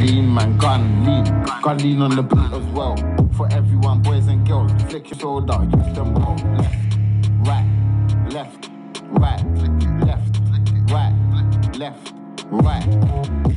lean man, gun, lean. Gun lean on the beat as well. For everyone, boys and girls, flick your shoulder, use them well. Left, right, left, right, left, right, left, right.